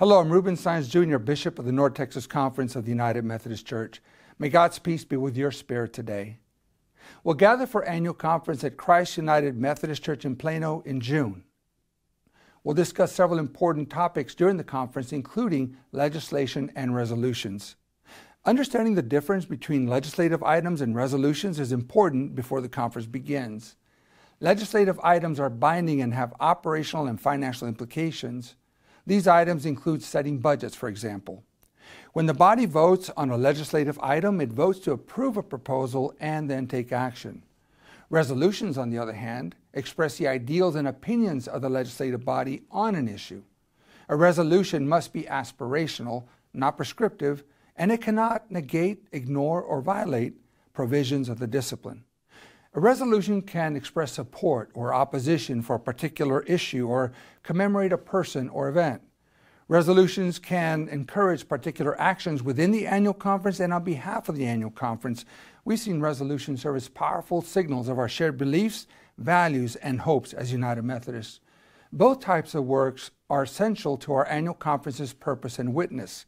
Hello, I'm Ruben Saenz Jr., Bishop of the North Texas Conference of the United Methodist Church. May God's peace be with your spirit today. We'll gather for annual conference at Christ United Methodist Church in Plano in June. We'll discuss several important topics during the conference, including legislation and resolutions. Understanding the difference between legislative items and resolutions is important before the conference begins. Legislative items are binding and have operational and financial implications. These items include setting budgets, for example. When the body votes on a legislative item, it votes to approve a proposal and then take action. Resolutions, on the other hand, express the ideals and opinions of the legislative body on an issue. A resolution must be aspirational, not prescriptive, and it cannot negate, ignore, or violate provisions of the discipline. A resolution can express support or opposition for a particular issue or commemorate a person or event. Resolutions can encourage particular actions within the annual conference and on behalf of the annual conference. We've seen resolutions serve as powerful signals of our shared beliefs, values, and hopes as United Methodists. Both types of works are essential to our annual conference's purpose and witness.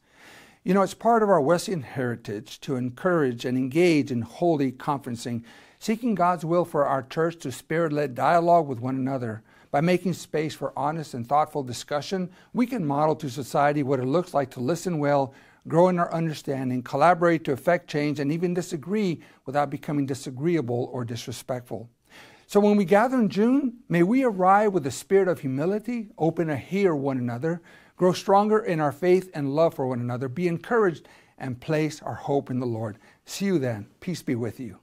You know, it's part of our Wesleyan heritage to encourage and engage in holy conferencing seeking God's will for our church to spirit led dialogue with one another. By making space for honest and thoughtful discussion, we can model to society what it looks like to listen well, grow in our understanding, collaborate to effect change, and even disagree without becoming disagreeable or disrespectful. So when we gather in June, may we arrive with a spirit of humility, open to hear one another, grow stronger in our faith and love for one another, be encouraged, and place our hope in the Lord. See you then. Peace be with you.